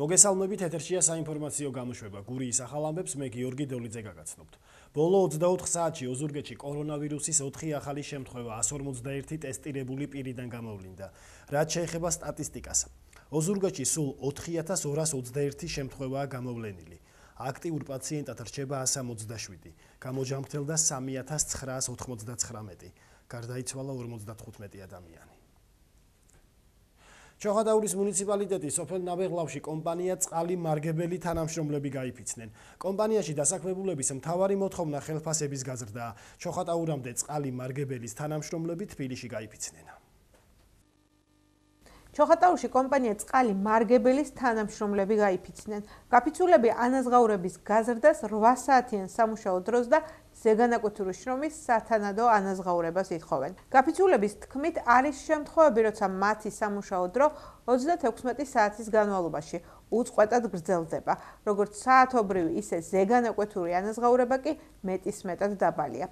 მოგესალმებით ეთერშია საინფორმაციო გამოშვება. გურიის ახალ ამბებს მე გიორგი დოლიძე გაგაცნობთ. ბოლო 24 საათში ოზურგეთში კორონავირუსის 4 ახალი შემთხვევა 151 ტესტირებული პირიდან გამოვლინდა. რაც შეეხება სტატისტიკას. ოზურგეთში სულ 4221 შემთხვევაა გამოვლენილი. აქტიურ პაციენტად რჩება 167 გამოჯამრთელდა 3999 გარდაიცვალა 55 ადამიანი ჩოხატაურის მუნიციპალიტეტის სოფელ ნაბეღლავში კომპანია წყალი მარგებელი თანამშრომლები გაიფიცნენ. კომპანიაში დასაქმებულების მთავარი მოთხოვნა ხელფასების გაზრდაა. ჩოხატაურამდე წყალი მარგებელის თანამშრომლები თბილისში გაიფიცნენ. ჩოხატაურში კომპანია წყალი მარგებელის თანამშრომლები გაიფიცნენ. გაფიცულები ანაზღაურების გაზრდას 8 საათიან სამუშაო დროს და ზეგანაკუთური შრომის სათანადო ანაზღაურებას ითხოვენ. გაფიცულების თქმით, არის შემთხვევები, როცა მათი სამუშაო დრო 36 საათის განმავლობაში უწყვეტად გრძელდება. როგორც საათობრივი, ისე ზეგანაკუთური ანაზღაურება კი მეტისმეტად დაბალია.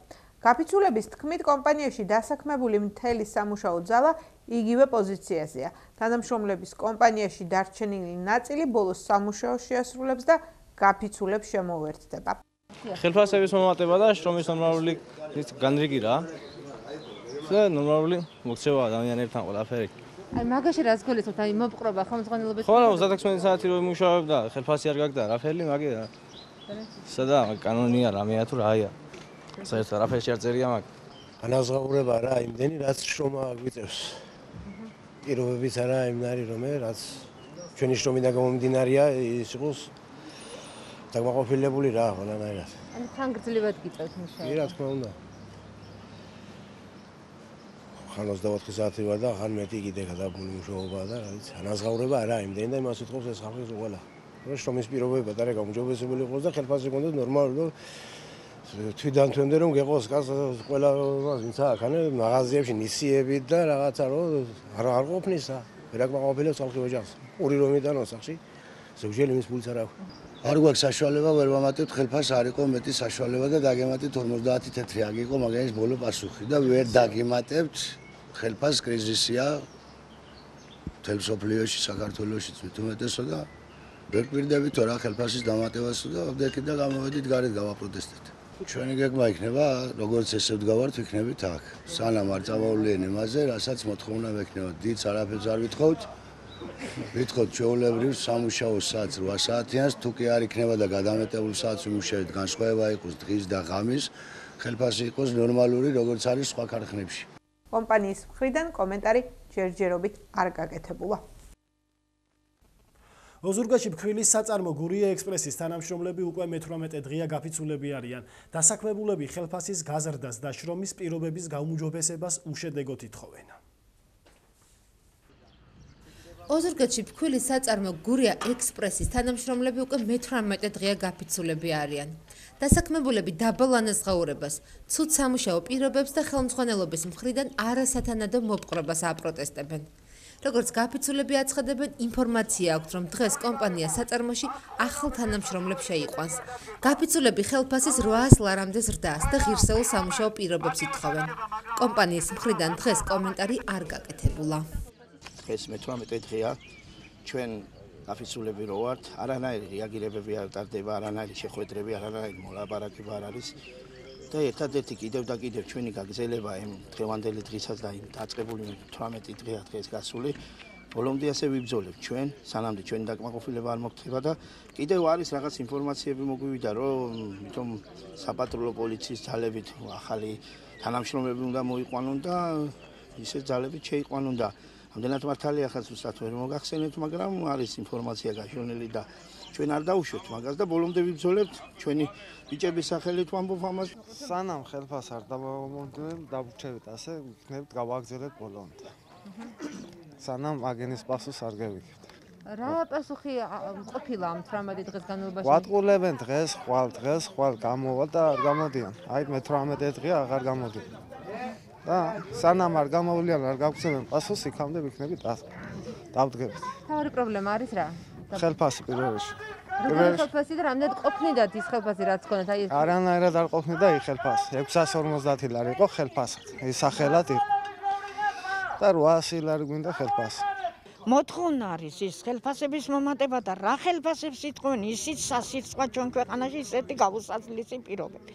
გაფიცულების თქმით, კომპანიაში დასაქმებული მთელი სამუშაო ძალა იგივე პოზიციაზეა. თანამშრომლების კომპანიაში დარჩენილი ნაწილი ბოლოს სამუშაოს შეასრულებს და გაფიცულებს შემოუერთდება. ხელფასების მომატება და შრომის ნორმალური განრიგი რა. და ნორმალური მოქცევა ადამიანებთან ყველაფერი. აი მაგაში რას გულისხმობთ? აი მოპყრობა ხელმძღვანელობის ხო, 36 საათი რომ მუშაობ და ხელფასი არ გაგდა, რაფერი მაგი რა. სადა კანონია რამეა თუ რაია. საერთოდ რაფერი შეერწერია მაგ. ანაზღაურება რა, იმდენი რაც შრომა გვიწევს. პირობებიც არა იმნარი რომე რაც ჩვენი შრომიდან გამომდინარეა ის იყოს დაგმაყოფილებული რა ყველანაირად. ანუ ხანგრძლივად გიწევთ მუშაობა? კი რა თქმა უნდა. ხან 24 საათი ვარ და ხან მეტი კიდე გადაბული მუშაობა და რა ვიცი, ანაზღაურება არა იმდენ და იმას უთხოვს ეს ხალხი ზღველა. რომ შრომის პირობები პატარა გამჯობესებული იყოს და ხელფასი კონდეს ნორმალური თვიდან თვემდე რომ გეყოს ყველა ვინცა აქ ანუ მაღაზიებში ნისიებით და რაღაცა რომ არ არ ყოფნისა. ვერაგმაყოფილებს ხალხი ოჯახს. ორი რომიდან ოსახში ზოგჯერ იმის ფულს არ აქვს. არ გვაქვს საშუალება ვერ ვამატებთ ხელფას არ იყო მეტი საშუალება და დაგემატეთ 50 თეთრი აქ იყო მაგარის ბოლო პასუხი და ვერ დაგემატებთ ხელფას კრიზისია თელ სოფლიოში საქართველოსში თვითონეთესო და ვერ პირდებით რა ხელფასის დამატებას და ამდენი და გამოვედით გარეთ გავაპროტესტეთ. ჩვენი გეგმა იქნება როგორც ესე ვდგავართ ვიქნებით აქ. სანამ არ წავავლიან იმაზე რასაც მოთხოვნა მექნება დიდ არაფერს არ ვითხოვთ ვითხოვთ ჩვეულებრივ სამუშაო საათს 8 საათიანს თუ კი არ იქნება და გადამეტებული საათს ვიმუშავებთ განსხვავება იყოს დღის და ღამის ხელფასი იყოს ნორმალური როგორც არის სხვა ქარხნებში კომპანიის მხრიდან კომენტარი ჯერჯერობით არ გაკეთებულა ოზურგაში ფქვილის საწარმო გურია ექსპრესის თანამშრომლები უკვე მე-18 დღეა გაფიცულები არიან. დასაქმებულები ხელფასის გაზრდას და შრომის პირობების გაუმჯობესებას უშედეგოდ ითხოვენ. ოზურგეთში ფქვილის საწარმო გურია ექსპრესის თანამშრომლები უკვე მე-18 დღეა გაფიცულები არიან. დასაქმებულები დაბალ ანაზღაურებას, ცუდ სამუშაო პირობებს და ხელმძღვანელობის მხრიდან არასათანადო მოპყრობას აპროტესტებენ. როგორც გაფიცულები აცხადებენ, ინფორმაცია აქვთ, რომ დღეს კომპანია საწარმოში ახალ თანამშრომლებს შეიყვანს. გაფიცულები ხელფასის 800 ლარამდე ზრდას და ღირსეულ სამუშაო პირობებს ითხოვენ. კომპანიის მხრიდან დღეს კომენტარი არ გაკეთებულა. დღეს მე-18 დღეა ჩვენ აფიცულები რო ვართ, არანაირი რეაგირებები არ ტარდება, არანაირი შეხვედრები, არანაირი მოლაპარაკება არ არის. და ერთადერთი კიდევ და კიდევ ჩვენი გაგზელება იმ დღევანდელი დღისაც და იმ დაწყებული 18 დღეა დღეს გასული. ბოლომდე ასე ვიბრძოლებ ჩვენ, სანამდე ჩვენი დაკმაყოფილება არ მოხდება და კიდევ არის რაღაც ინფორმაციები მოგვივიდა, რომ თვითონ საპატრულო პოლიციის ძალებით ახალი თანამშრომლები უნდა მოიყვანონ და ისე ძალებით შეიყვანონ და ამდენად მართალია ხა ზუსტად ვერ მოგახსენებთ, მაგრამ არის ინფორმაცია გაშონილი და ჩვენ არ დაუშვებთ მაგას და ბოლომდე ვიბრძოლებთ ჩვენი ბიჭების სახელით ვამბობ ამას. სანამ ხელფას არ დამომდგენ დაბრჩებით ასე, ვიქნებით გავაგზავნეთ ბოლომდე. სანამ აგენის პასუხს არ გევიქით. რა პასუხი ყოფილა ამ 18 დღეს განმავლობაში? ვატყულებენ დღეს, ხვალ დღეს, ხვალ გამოვა და არ გამოდიან. აი მე 18 დღე აღარ გამოდიან. და სანამ არ გამოვლიან არ გაგვცემენ პასუხს იქამდე ვიქნები დავდგებით. თავი პრობლემა არის რა? ხელფასი პირველში. პირველი ხელფასი და რამდენად ყოფნიდათ ის ხელფასი რაც ქონათ აი ეს? არანაირად არ ყოფნიდა ის ხელფასი. 650 ლარი იყო ხელფასი. ის სახელად იყო. და 800 ლარი გვინდა ხელფასი. მოთხოვნა არის ის ხელფასების მომატება და რა ხელფასებს იტყვენ ისიც სასიცხვა ჩვენ ქვეყანაში ისეთი გაუსაცლისი პირობები.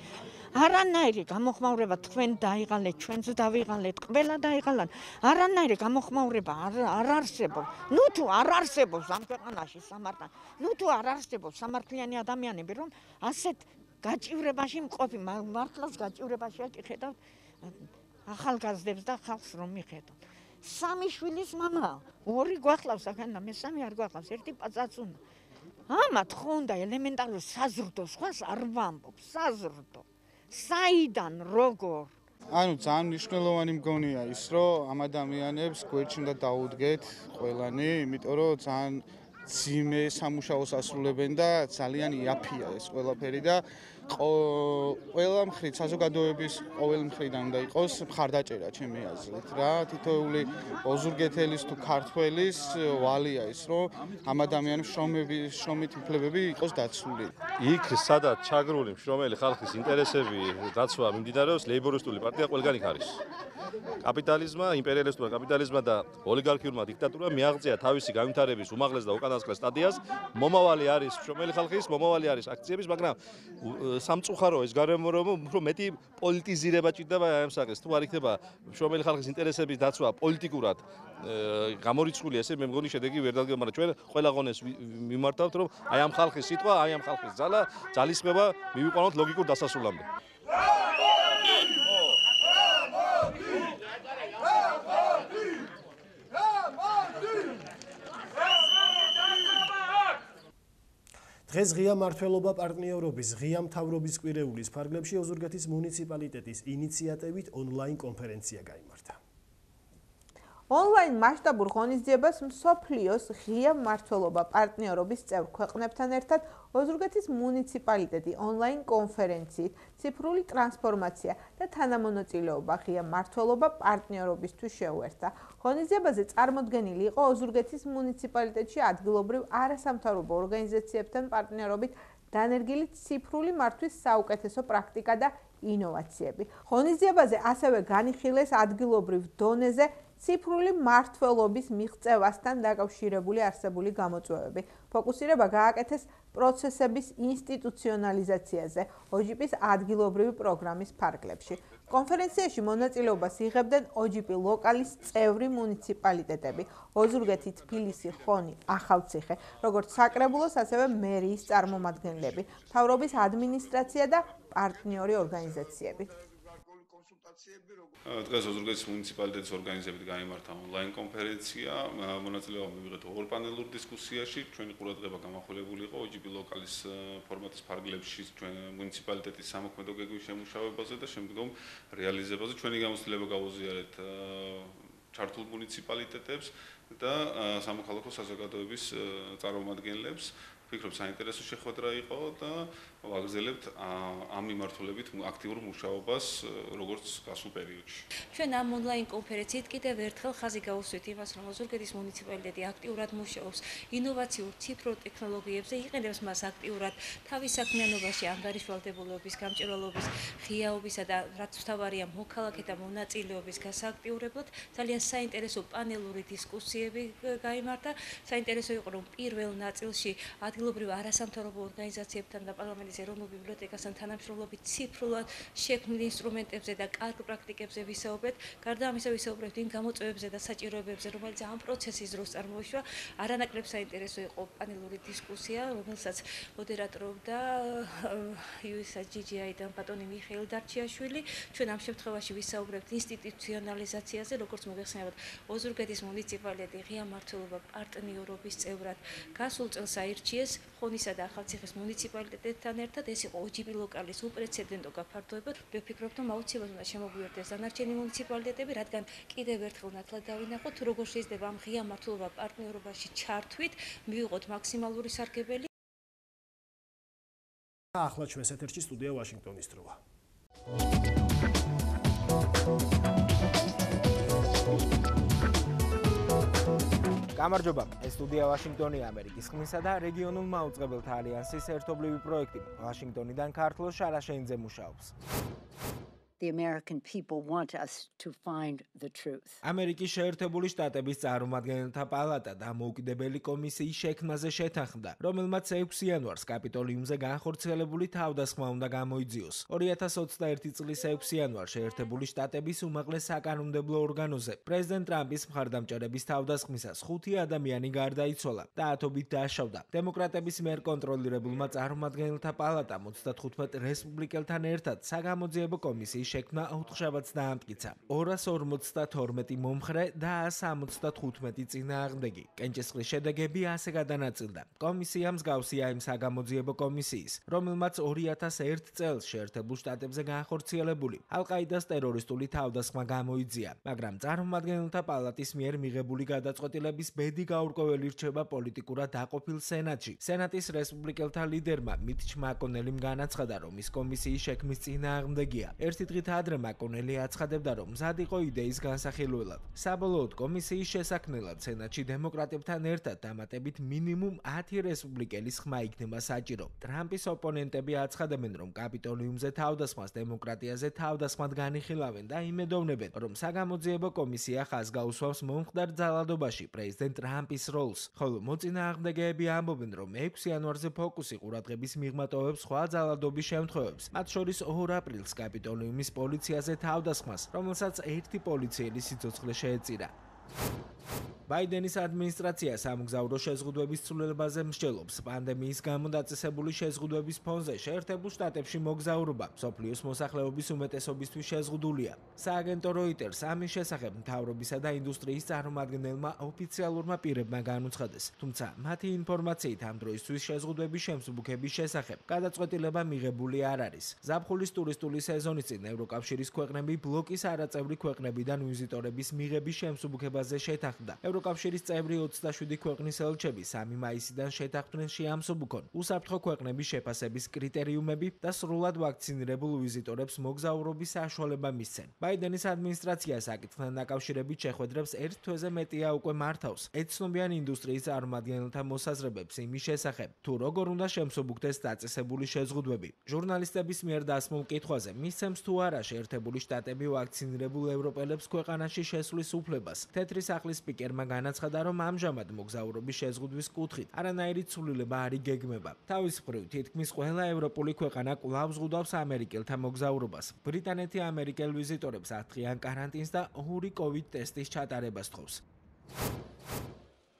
არანაირი გამოხმაურება თქვენ დაიღალეთ, ჩვენც დავიღალეთ, ყველა დაიღალან. არანაირი გამოხმაურება არ არ არსებობს. ნუ თუ არ არსებობს ამ ქვეყანაში სამართალი, ნუ თუ არ არსებობს სამართლიანი ადამიანები, რომ ასეთ გაჭირებაში მყოფი მართლაც გაჭირებაში აკითხეთ ახალგაზრდებს და ხალხს რომ მიხედოთ. სამი შვილის мама, ორი გვახლავს აქანა, მესამე არ გვახლავს, ერთი პაწაც უნდა. ამათ ხო უნდა ელემენტარული საზრდო, სხვას არ ვამბობ, საზრდო. საიდან როგორ? ანუ ძალიან მნიშვნელოვანი მგონია ის, რომ ამ ადამიანებს გვერდში უნდა დაუდგეთ ყველანი, იმიტომ რომ ძალიან ძიმე სამუშაოს ასრულებენ და ძალიან იაფია ეს ყველაფერი და ყველა მხრით საზოგადოების ყოველ მხრიდან უნდა იყოს მხარდაჭერა ჩემი აზრით რა. თითოეული ოზურგეთელის თუ ქართველის ვალია ის რომ ამ ადამიანის შრომები შრომით უფლებები იყოს დაცული. იქ სადაც ჩაგრული მშრომელი ხალხის ინტერესები დაცვა მიმდინარეობს ლეიბორისტული პარტია ყველგან იქ არის. კაპიტალიზმა, იმპერიალისტურმა კაპიტალიზმა და ოლიგარქიულმა დიქტატურამ მიაღწია თავისი განვითარების უმაღლეს და უკანასკნელ სტადიას. მომავალი არის შრომელი ხალხის, მომავალი არის აქციების, მაგრამ სამწუხარო ეს გარემო რომ უფრო მეტი პოლიტიზირება ჭირდება ამ საკეს. თუ არ იქნება შრომელი ხალხის ინტერესების დაცვა პოლიტიკურად გამორიცხული ესე მე მგონი შედეგი ვერ დადგება, მაგრამ ჩვენ ყველა ღონეს მიმართავთ რომ აი ამ ხალხის სიტყვა, აი ამ ხალხის ძალა, ძალისხმევა მივიყვანოთ ლოგიკურ დასასრულამდე. დღეს ღია მართლობა პარტნიორობის ღია მთავრობის კვირეულის ფარგლებში ოზურგეთის მუნიციპალიტეტის ინიციატივით ონლაინ კონფერენცია გამართა. ონლაინ მასშტაბურ ღონისძიებას მსოფლიოს ღია მართლობა პარტნიორობის წევრ ქვეყნებთან ერთად ოზურგეთის მუნიციპალიტეტი ონლაინ კონფერენციით ციფრული ტრანსფორმაცია და თანამონაწილეობა ღია მართლობა პარტნიორობისთვის შეუერთა. ღონისძიებაზე წარმოდგენილი იყო ოზურგეთის მუნიციპალიტეტში ადგილობრივ არასამთავრობო ორგანიზაციებთან პარტნიორობით დანერგილი ციფრული მართვის საუკეთესო პრაქტიკა და ინოვაციები. ღონისძიებაზე ასევე განიხილეს ადგილობრივ დონეზე ციფრული მართლობის მიღწევასთან დაკავშირებული არსებული გამოწვევები. ფოკუსირება გააკეთეს პროცესების ინსტიტუციონალიზაციაზე OGP-ის ადგილობრივი პროგრამის ფარგლებში. კონფერენციაში მონაწილეობას იღებდნენ OGP ლოკალის წევრი მუნიციპალიტეტები: ოზურგეთი, თბილისი, ხონი, ახალციხე, როგორც საკრებულოს, ასევე მერიის წარმომადგენლები, მთავრობის ადმინისტრაცია და პარტნიორი ორგანიზაციები. დღეს ოზურგეთის მუნიციპალიტეტის ორგანიზებით გამართა ონლაინ კონფერენცია. მონაწილეობა მივიღეთ ორ პანელურ დისკუსიაში. ჩვენი ყურადღება გამახვილებული იყო OGP ლოკალის ფორმატის ფარგლებში ჩვენ მუნიციპალიტეტის სამოქმედო გეგმის შემუშავებაზე და შემდგომ რეალიზებაზე. ჩვენი გამოცდილება გავუზიარეთ ჩართულ მუნიციპალიტეტებს და სამოქალაქო საზოგადოების წარმომადგენლებს. ვფიქრობ საინტერესო შეხვედრა იყო და ვაგრძელებთ ამ მიმართულებით აქტიურ მუშაობას როგორც გასულ პერიოდში. ჩვენ ამ ონლაინ კონფერენციით კიდევ ერთხელ ხაზი გაუსვით იმას, რომ ოზურგეთის მუნიციპალიტეტი აქტიურად მუშაობს ინოვაციურ ციფრო ტექნოლოგიებზე, იყენებს მას აქტიურად თავის საქმიანობაში ანგარიშვალდებულობის, გამჭირვალობის, ღიაობისა და რაც თავარია მოქალაქეთა მონაწილეობის გასააქტიურებლად, ძალიან საინტერესო პანელური დისკუსიები გამართა. საინტერესო იყო, რომ პირველ ნაწილში ადგილ ადგილობრივ არასამთავრობო ორგანიზაციებთან და პარლამენტის ეროვნულ ბიბლიოთეკასთან თანამშრომლობით ციფრულად შექმნილ ინსტრუმენტებზე და კარგ პრაქტიკებზე ვისაუბრეთ. გარდა ამისა ვისაუბრეთ იმ გამოწვევებზე და საჭიროებებზე, რომელიც ამ პროცესის დროს წარმოიშვა. არანაკლებ საინტერესო იყო პანელური დისკუსია, რომელსაც მოდერატორობდა USGGI-დან ბატონი მიხეილ დარჩიაშვილი. ჩვენ ამ შემთხვევაში ვისაუბრებთ ინსტიტუციონალიზაციაზე, როგორც მოგეხსენებათ, ოზურგეთის მუნიციპალიტეტი ღია მართლობა პარტნიორობის წევრად გასულ წელს აირჩიეს ხონისა და ახალციხის მუნიციპალიტეტთან ერთად ეს იყო OGB ლოკალის უპრეცედენტო გაფართოება. მე ვფიქრობ, რომ აუცილებლად უნდა შემოგვიერთდეს დანარჩენი მუნიციპალიტეტები, რადგან კიდევ ერთხელ ნათლად დავინახოთ, როგორ შეიძლება ამ ღია მართლობა პარტნიორობაში ჩართვით მივიღოთ მაქსიმალური სარგებელი. ახლა ჩვენს ეთერში სტუდია ვაშინგტონის დროა. გამარჯობა, ეს სტუდია ვაშინგტონი ამერიკის ხმისა და რეგიონულ მაუწყებელთა ალიანსის ერთობლივი პროექტი. ვაშინგტონიდან ქართლოს შარაშენძე მუშაობს. The American people want us to find the truth. ამერიკის შეერთებული შტატების წარმომადგენელთა პალატა დამოუკიდებელი კომისიის შექმნაზე შეთანხმდა, რომელმაც 6 იანვარს კაპიტოლიუმზე განხორციელებული თავდასხმა უნდა გამოიძიოს. 2021 წლის 6 იანვარს შეერთებული შტატების უმაღლეს საკანონმდებლო ორგანოზე პრეზიდენტ ტრამპის მხარდამჭერების თავდასხმისას 5 ადამიანი გარდაიცვალა და ათობით დააშავდა. დემოკრატების მიერ კონტროლირებულმა წარმომადგენელთა პალატამ 35 რესპუბლიკელთან ერთად საგამოძიებო კომისიის შექმნა უთხშაბათს დაამტკიცა. 252 მომხრე და 175 წინააღმდეგი. კენჭისყრის შედეგები ასე გადანაწილდა. კომისია მსგავსია იმ საგამოძიებო კომისიის, რომელმაც 2001 წელს შეერთებულ შტატებზე განხორციელებული ალ-ყაიდას ტერორისტული თავდასხმა გამოიძია, მაგრამ წარმომადგენელთა პალატის მიერ მიღებული გადაწყვეტილების ბედი გაურკვეველი რჩება პოლიტიკურად დაყოფილ სენატში. სენატის რესპუბლიკელთა ლიდერმა მიტჩ მაკონელიმ განაცხადა, რომ ის კომისიის შექმნის წინააღმდეგია. ერთი დღით ადრე მაკონელი აცხადებდა, რომ მზად იყო იდეის განსახილველად. საბოლოოდ კომისიის შესაქმნელად სენატში დემოკრატებთან ერთად დამატებით მინიმუმ 10 რესპუბლიკელის ხმა იქნება საჭირო. ტრამპის ოპონენტები აცხადებენ, რომ კაპიტოლიუმზე თავდასხმას დემოკრატიაზე თავდასხმად განიხილავენ და იმედოვნებენ, რომ საგამოძიებო კომისია ხაზ გაუსვავს მომხდარ ძალადობაში პრეზიდენტ ტრამპის როლს. ხოლო მოწინააღმდეგეები ამბობენ, რომ 6 იანვარზე ფოკუსი ყურადღების მიღმატოვებს სხვა ძალადობის შემთხვევებს, მათ შორის 2 აპრილს კაპიტოლიუმის პოლიციაზე თავდასხმას, რომელსაც ერთი პოლიციელი სიცოცხლე შეეწირა. ბაიდენის ადმინისტრაცია სამგზავრო შეზღუდვების ცვლილებაზე მსჯელობს. პანდემიის გამო დაწესებული შეზღუდვების ფონზე შეერთებულ შტატებში მოგზაურობა სოფლიოს მოსახლეობის უმეტესობისთვის შეზღუდულია. სააგენტო Reuters ამის შესახებ მთავრობისა და ინდუსტრიის წარმომადგენელმა ოფიციალურმა პირებმა განუცხადეს, თუმცა მათი ინფორმაციით ამ დროისთვის შეზღუდვების შემსუბუქების შესახებ გადაწყვეტილება მიღებული არ არის. ზაფხულის ტურისტული სეზონის წინ ევროკავშირის ქვეყნები ბლოკის არაწევრი ქვეყნებიდან ვიზიტორების მიღების შემსუბუქებაზე შეთანხმდა. ევროკავშირის წევრი 27 ქვეყნის ელჩები 3 მაისიდან შეთანხმდნენ შეამსუბუქონ უსაფრთხო ქვეყნების შეფასების კრიტერიუმები და სრულად ვაქცინირებულ ვიზიტორებს მოგზაურობის საშუალება მისცენ. ბაიდენის ადმინისტრაცია საკითხთან დაკავშირებით შეხვედრებს ერთ თვეზე მეტია უკვე მართავს. ეცნობიან ინდუსტრიის წარმომადგენელთა მოსაზრებებს იმის შესახებ, თუ როგორ უნდა შემსუბუქდეს დაწესებული შეზღუდვები. ჟურნალისტების მიერ დასმულ კითხვაზე მისცემს თუ არა შეერთებული შტატები ვაქცინირებულ ევროპელებს ქვეყანაში შესვლის უფლებას. თეთრი სახლის სპიკერმა მან განაცხადა, რომ ამჟამად მოგზაურობის შეზღუდვის კუთხით არანაირი ცვლილება არ იგეგმება. თავის მხრივ, თითქმის ყველა ევროპული ქვეყანა კვლავ ზღუდავს ამერიკელთა მოგზაურობას. ბრიტანეთი ამერიკელ ვიზიტორებს 10 დღიან კარანტინს და ორი COVID ტესტის ჩატარებას თხოვს.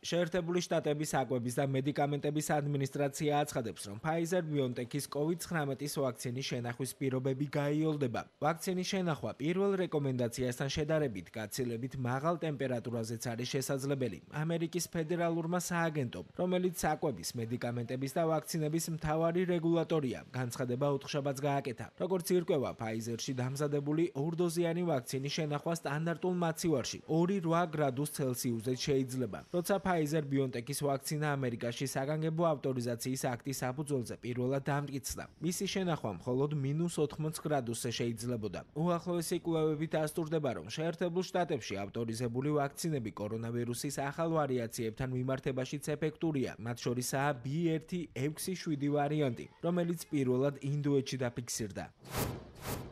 შეერთებული შტატების აკვების და მედიკამენტების ადმინისტრაცია აცხადებს, რომ Pfizer-BioNTech-ის COVID-19-ის ვაქცინის შენახვის პირობები გაიოლდება. ვაქცინის შენახვა პირველ რეკომენდაციასთან შედარებით გაცილებით მაღალ ტემპერატურაზეც არის შესაძლებელი. ამერიკის ფედერალურმა სააგენტომ, რომელიც აკვების, მედიკამენტების და ვაქცინების მთავარი რეგულატორია, განცხადება უთხშაბათს გააკეთა. როგორც ირკვევა, Pfizer-ში დამზადებული ორდოზიანი ვაქცინის შენახვა სტანდარტულ მაცივარში 2-8 გრადუს ცელსიუსზე შეიძლება. როცა Pfizer BioNTech-ის ვაქცინა ამერიკაში საგანგებო ავტორიზაციის აქტის საფუძველზე პირველად დამტკიცდა. მისი შენახვა მხოლოდ -80 გრადუსზე შეიძლებოდა. უახლოესი კვლევები დასტურდება, რომ შეერთებულ შტატებში ავტორიზებული ვაქცინები კორონავირუსის ახალ ვარიაციებთან მიმართებაშიც ეფექტურია, მათ შორისაა B167 ვარიანტი, რომელიც პირველად ინდოეთში დაფიქსირდა.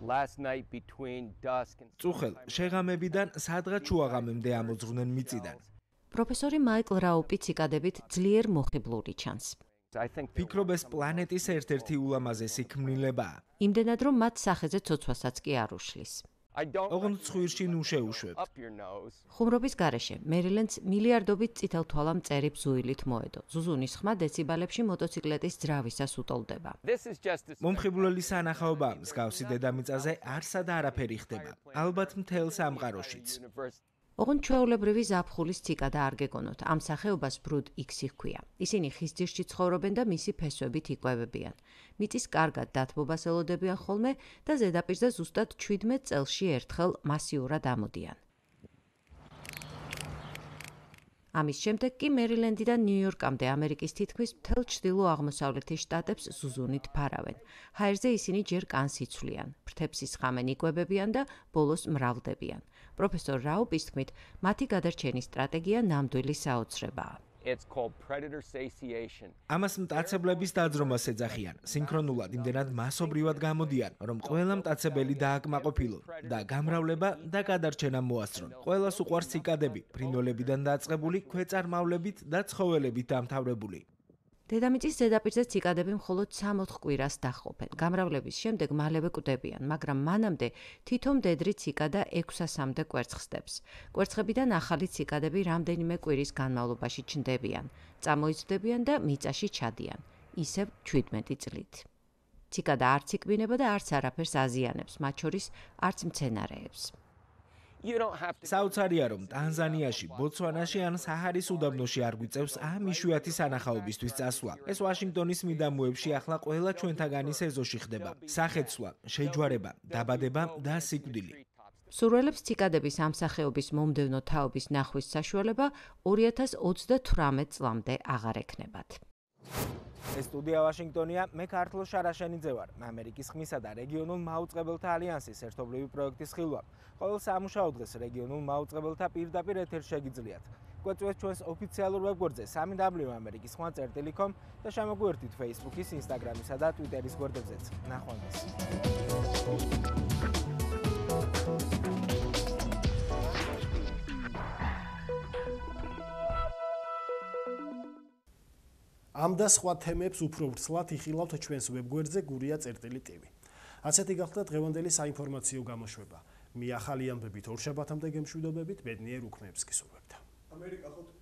last night between dusk and წუხელ შეღამებიდან სადღაც შუაღამემდე ამოძღნენ მიწიდან პროფესორი მაიკლ რაუპი ციკადებით ძლიერ მოხიბლული ჩანს. ფიქრობ ეს პლანეტის ერთ-ერთი ულამაზესი ქმნილებაა. იმდენად რომ მათ სახეზე ცოცვასაც კი არ უშლის. ოღონდ ცხვირში ნუ შეუშვებ. ხუმრობის გარეშე მერილენდს მილიარდობით წითელთვალა მწერი ბზუილით მოედო. ზუზუნის ხმა დეციბალებში მოტოციკლეტის ძრავისას უტოლდება. მომხიბვლელი სანახაობა მსგავსი დედამიწაზე არსად არაფერი ხდება. ალბათ მთელ სამყაროშიც. ოღონდ ჩვეულებრივი ზაფხულის ციკადა არ გეკონოთ. ამ სახეობას ბრუდ X-ი ჰქვია. ისინი ხის ძირში ცხოვრობენ და მისი ფესვებით იკვებებიან. მიწის კარგად დათბობას ელოდებიან ხოლმე და ზედაპირზე ზუსტად 17 წელში ერთხელ მასიურად ამოდიან. ამის შემდეგ კი მერილენდიდან ნიუ-იორკამდე ამერიკის თითქმის მთელ ჩრდილო აღმოსავლეთის შტატებს ზუზუნით ფარავენ. ჰაერზე ისინი ჯერ კანს იცვლიან, ფრთებს ისხამენ, იკვებებიან და ბოლოს მრავლდებიან. პროფესორ რაუპის თქმით, მათი გადარჩენის სტრატეგია ნამდვილი საოცრებაა. It's called predator satiation. ამას მტაცებლების დაძრომას ეძახიან. სინქრონულად იმდენად მასობრივად გამოდიან, რომ ყველა მტაცებელი დააკმაყოფილონ და გამრავლება და გადარჩენა მოასწრონ. ყველას უყვარს ციკადები, ფრინველებიდან დაწყებული, ქვეწარმავლებით და ცხოველებით დამთავრებული. დედამიწის ზედაპირზე ციკადები მხოლოდ 3-4 კვირას დაჰყოფენ. გამრავლების შემდეგ მალევე კვდებიან, მაგრამ მანამდე თითო მდედრი ციკადა 600-მდე კვერცხს ხსდებს. კვერცხებიდან ახალი ციკადები რამდენიმე კვირის განმავლობაში ჩნდებიან, წამოიცვდებიან და მიწაში ჩადიან, ისევ 17 წლით. ციკადა არც იკბინება და არც არაფერს აზიანებს, მათ შორის არც მცენარეებს. საოცარია რომ ტანზანიაში, ბოცვანაში ან საჰარის უდაბნოში არ გვიწევს ამ იშვიათი სანახაობისთვის წასვლა. ეს ვაშინგტონის მიდამოებში ახლა ყველა ჩვენთაგანის ეზოში ხდება. სახეცვლა, შეჯვარება, დაბადება და სიკვდილი. სურველებს ციკადების ამსახეობის მომდევნო თაობის ნახვის საშუალება 2038 წლამდე აღარ ექნებათ. ეს სტუდია ვაშინგტონია, მე ქართლო შარაშენიძე ვარ, ამერიკის ხმისა და რეგიონულ მაუწყებელთა ალიანსის ერთობლივი პროექტის ხილვა. ყოველ სამუშაო დღეს რეგიონულ მაუწყებელთა პირდაპირ ეთერში შეგიძლიათ. გვეწვეთ ჩვენს ოფიციალურ ვებგვერდზე www.amerikisxma.com და შემოგვერთით Facebook-ის, Instagram-ისა და Twitter-ის გვერდებზეც. ნახვამდის. ამ და სხვა თემებს უფრო ვრცლად იხილავთ ჩვენს ვებგვერდზე guriya.tv. ასეთი გახლდათ დღევანდელი საინფორმაციო გამოშვება. მე ახალი ამბებით ორშაბათამდე გემშვიდობებით, ბედნიერ უქმეებს გისურვებთ. ამერიკა ხოთ